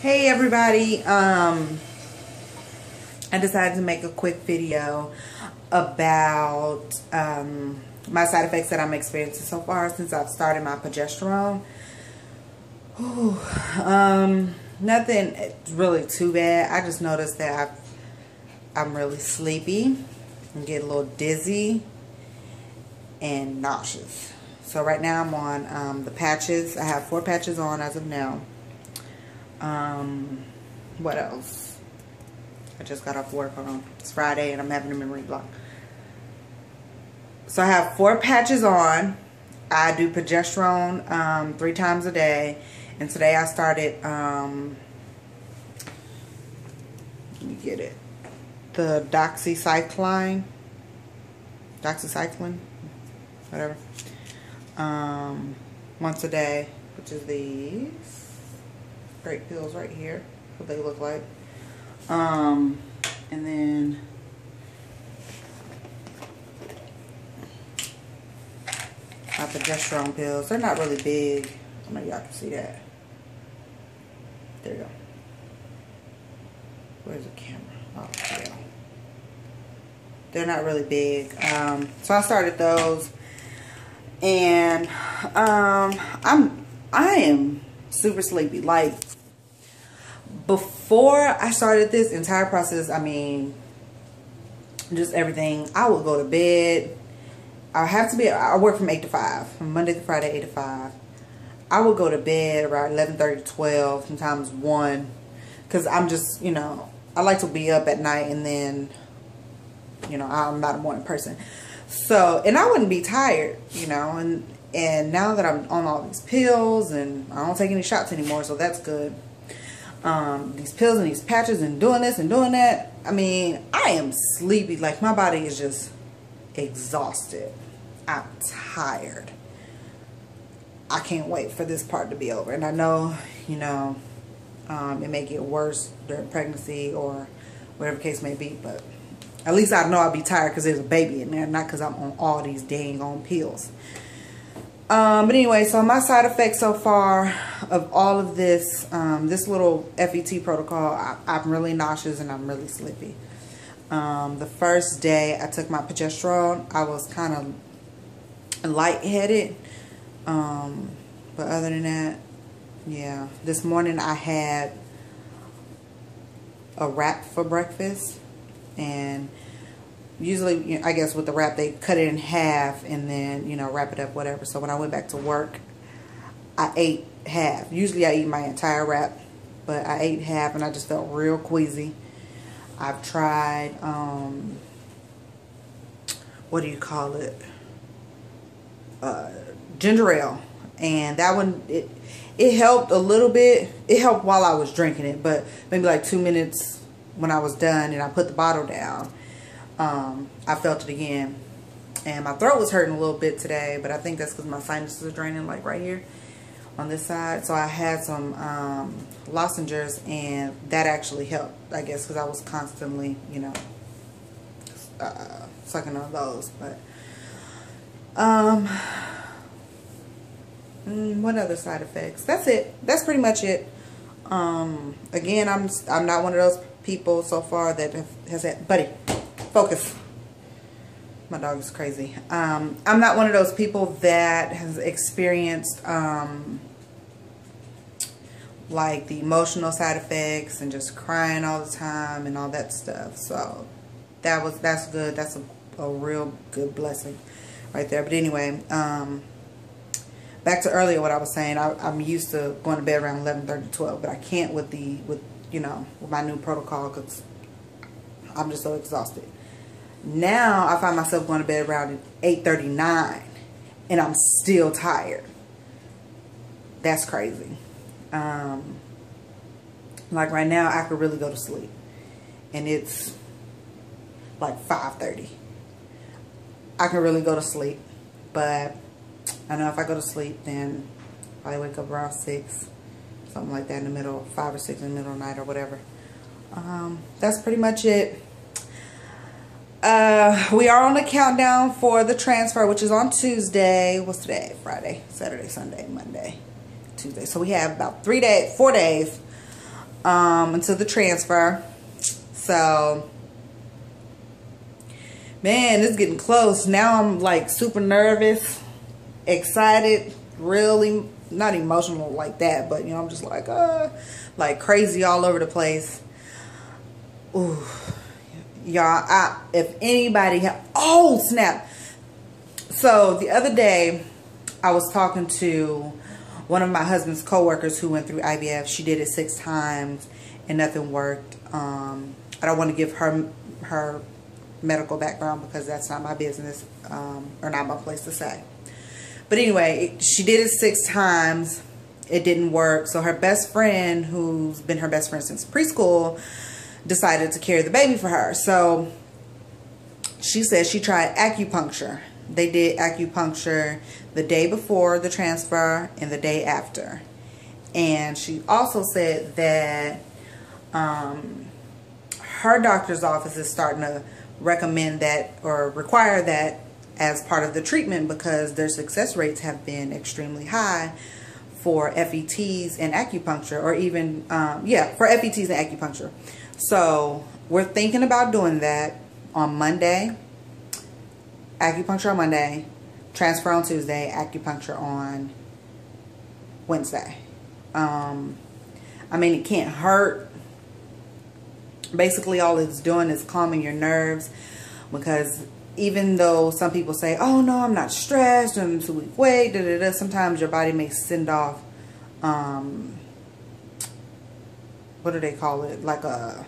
Hey everybody, um, I decided to make a quick video about um, my side effects that I'm experiencing so far since I've started my progesterone. Ooh, um, nothing really too bad. I just noticed that i am really sleepy and get a little dizzy and nauseous. So right now I'm on um, the patches. I have four patches on as of now. Um, what else? I just got off work on it's Friday and I'm having a memory block. So I have four patches on. I do progesterone um, three times a day. And today I started, um, let me get it, the doxycycline, doxycycline, whatever, um, once a day, which is these great pills right here. What they look like. Um, and then my progesterone pills. They're not really big. I know y'all can see that. There you go. Where's the camera? Oh. They're not really big. Um, so I started those. And um, I'm I am super sleepy. Like before I started this entire process, I mean, just everything, I would go to bed. I have to be, I work from 8 to 5, from Monday to Friday, 8 to 5. I would go to bed around 11, 30, 12, sometimes 1. Because I'm just, you know, I like to be up at night and then, you know, I'm not a morning person. So, and I wouldn't be tired, you know, and, and now that I'm on all these pills and I don't take any shots anymore, so that's good um, these pills and these patches and doing this and doing that. I mean, I am sleepy. Like my body is just exhausted. I'm tired. I can't wait for this part to be over. And I know, you know, um, it may get worse during pregnancy or whatever case may be, but at least I know I'll be tired because there's a baby in there, not because I'm on all these dang on pills. Um, but anyway, so my side effects so far of all of this, um, this little FET protocol, I, am really nauseous and I'm really sleepy. Um, the first day I took my progesterone, I was kind of lightheaded. Um, but other than that, yeah. This morning I had a wrap for breakfast and usually, I guess with the wrap, they cut it in half and then, you know, wrap it up, whatever. So when I went back to work, I ate half. Usually I eat my entire wrap, but I ate half and I just felt real queasy. I've tried, um, what do you call it? Uh, ginger ale. And that one, it, it helped a little bit. It helped while I was drinking it, but maybe like two minutes when I was done and I put the bottle down um, I felt it again. And my throat was hurting a little bit today, but I think that's because my sinuses are draining like right here on this side. So I had some um, lozenges and that actually helped, I guess, because I was constantly, you know, uh, sucking on those. But, um, mm, what other side effects? That's it. That's pretty much it. Um, again, I'm, I'm not one of those people so far that has had, buddy, Focus. My dog is crazy. Um, I'm not one of those people that has experienced um, like the emotional side effects and just crying all the time and all that stuff. So that was that's good. That's a, a real good blessing right there. But anyway, um, back to earlier what I was saying. I, am used to going to bed around 11, 30, 12, but I can't with the with you know with my new protocol because I'm just so exhausted. Now I find myself going to bed around 8.39 and I'm still tired. That's crazy. Um, like right now, I could really go to sleep. And it's like 5.30. I can really go to sleep. But I know if I go to sleep, then I wake up around 6. Something like that in the middle, 5 or 6 in the middle of the night or whatever. Um, that's pretty much it. Uh, we are on the countdown for the transfer, which is on Tuesday. What's today? Friday, Saturday, Sunday, Monday, Tuesday. So we have about three days, four days um, until the transfer. So, man, it's getting close. Now I'm like super nervous, excited, really not emotional like that, but you know, I'm just like, uh, like crazy all over the place. Ooh, y'all, I, if anybody, have, oh snap. So the other day, I was talking to one of my husband's coworkers who went through IVF. She did it six times and nothing worked. Um, I don't want to give her her medical background because that's not my business um, or not my place to say. But anyway, she did it six times. It didn't work. So her best friend, who's been her best friend since preschool, decided to carry the baby for her. So she said she tried acupuncture. They did acupuncture the day before the transfer and the day after. And she also said that um, her doctor's office is starting to recommend that or require that as part of the treatment because their success rates have been extremely high for FETs and acupuncture or even, um, yeah, for FETs and acupuncture. So we're thinking about doing that on Monday, acupuncture on Monday, transfer on Tuesday, acupuncture on Wednesday. Um, I mean, it can't hurt. Basically, all it's doing is calming your nerves because even though some people say, oh no, I'm not stressed, I'm too weak da, da, da, sometimes your body may send off, um, what do they call it? Like a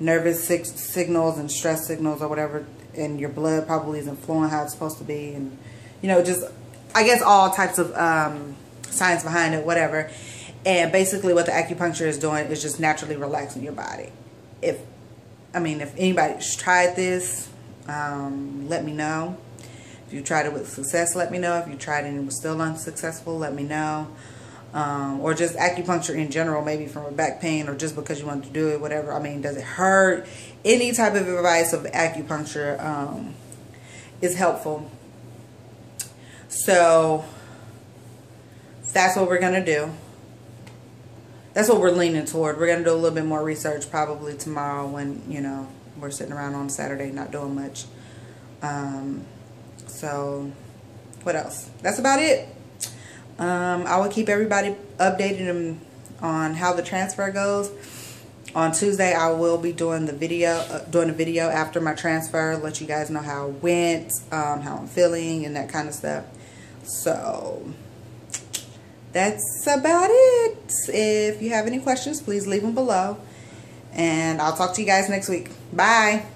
nervous signals and stress signals or whatever, and your blood probably isn't flowing how it's supposed to be, and you know, just, I guess all types of um, science behind it, whatever. And basically what the acupuncture is doing is just naturally relaxing your body. If, I mean, if anybody's tried this, um, let me know. If you tried it with success, let me know. If you tried it and it was still unsuccessful, let me know. Um, or just acupuncture in general, maybe from a back pain or just because you want to do it, whatever. I mean, does it hurt? Any type of advice of acupuncture um, is helpful. So that's what we're going to do. That's what we're leaning toward. We're going to do a little bit more research probably tomorrow when, you know, we're sitting around on Saturday not doing much. Um, so, what else? That's about it. Um, I will keep everybody updated on how the transfer goes. On Tuesday, I will be doing the video, uh, doing a video after my transfer, let you guys know how it went, um, how I'm feeling, and that kind of stuff. So, that's about it. If you have any questions, please leave them below. And I'll talk to you guys next week. Bye.